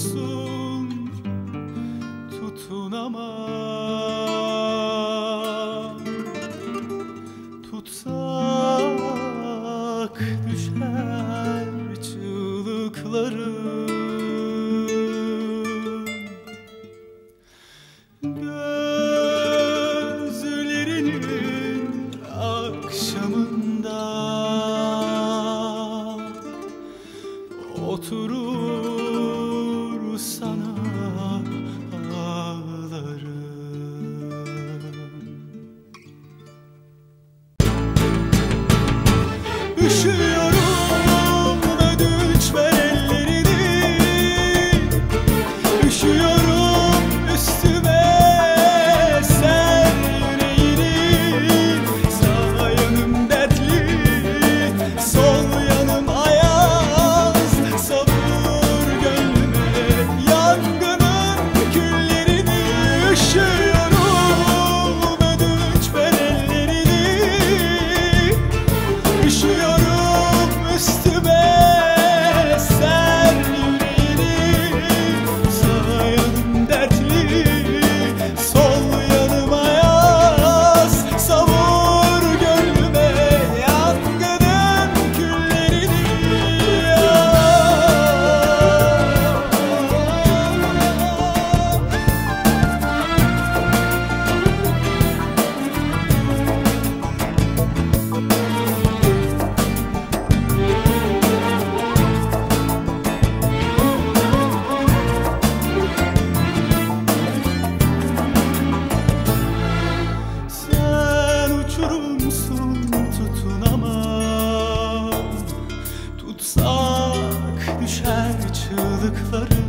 tutulsun tutunamam. Tutsak düşer çığlıkları. Gözlerinin akşamında Oturup sana ağlarım. Üşüyorum da güç ver ellerini Üşüyorum çığlıkları.